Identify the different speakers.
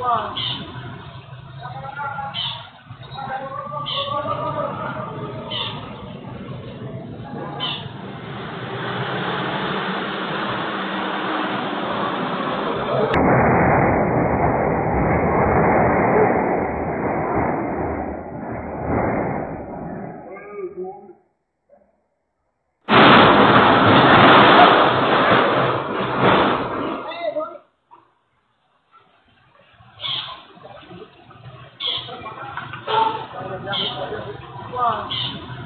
Speaker 1: Wow. Wow.